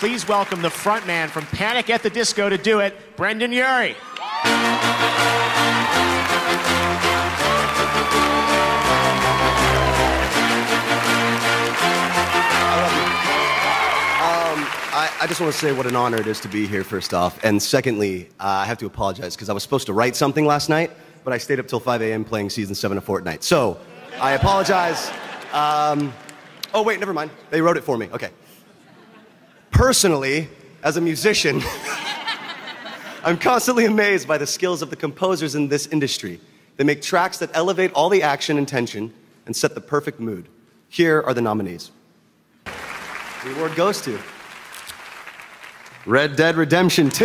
please welcome the frontman from Panic at the Disco to do it, Brendon Urie. I, I just want to say what an honor it is to be here, first off. And secondly, uh, I have to apologize because I was supposed to write something last night, but I stayed up till 5 a.m. playing season 7 of Fortnite. So I apologize. Um, oh, wait, never mind. They wrote it for me. Okay. Personally, as a musician, I'm constantly amazed by the skills of the composers in this industry. They make tracks that elevate all the action and tension and set the perfect mood. Here are the nominees. The award goes to Red Dead Redemption 2.